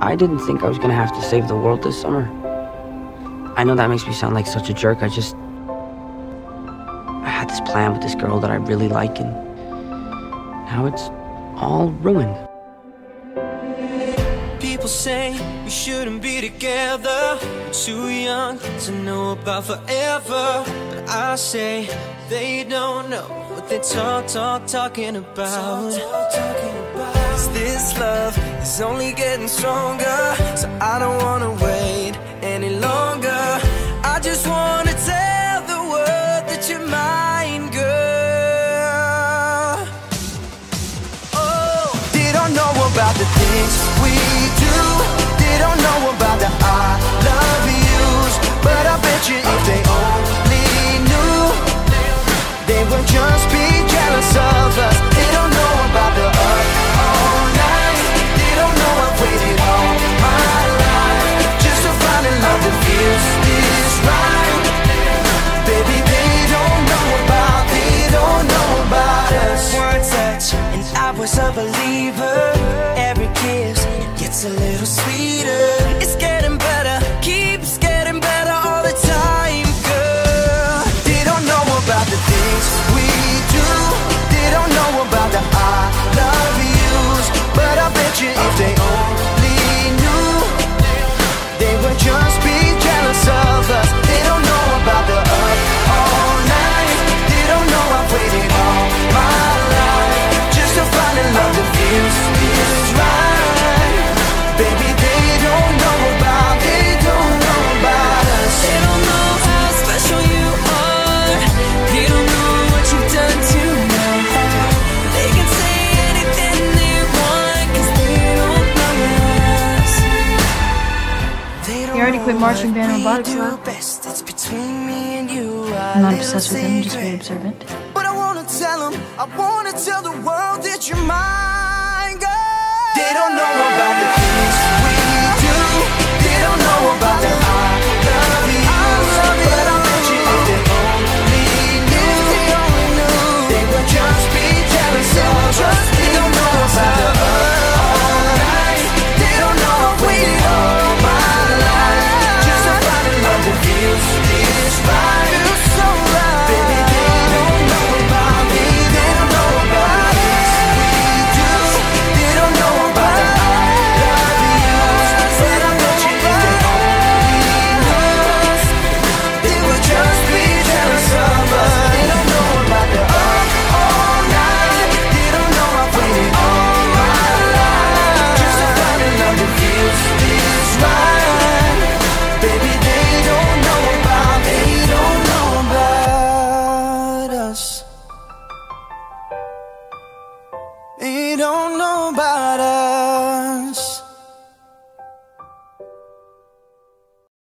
I didn't think I was gonna have to save the world this summer. I know that makes me sound like such a jerk. I just. I had this plan with this girl that I really like, and now it's all ruined. People say we shouldn't be together. We're too young to know about forever. But I say they don't know what they talk, talk, talking about. Talk, talk, talking about. Cause this love is only getting stronger. So I don't wanna wait any longer. I just wanna tell the world that you're mine, girl. Oh, they don't know about the things we do? was a believer. Every kiss gets a little sweeter. marching band on box I'm not obsessed with him, just very observant. But I wanna tell him, I wanna tell the world that you're mine, girl. They don't know about the don't know about us.